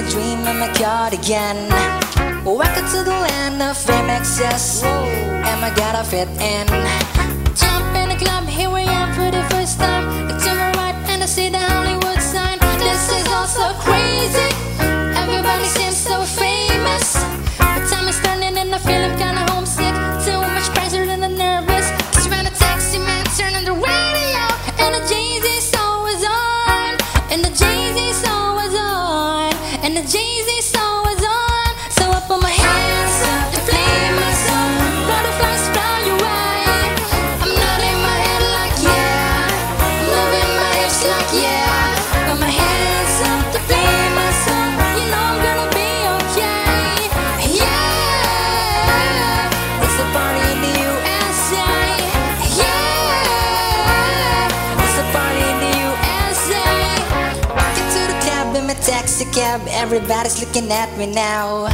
a dream, I'm a god again. Welcome to the land of fame excess. Am I gotta fit in? energia. cab, everybody's looking at me now.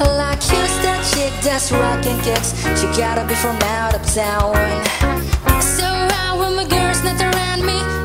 Like who's that chick that's rocking kicks? She gotta be from out of town. So I want my girls not around me?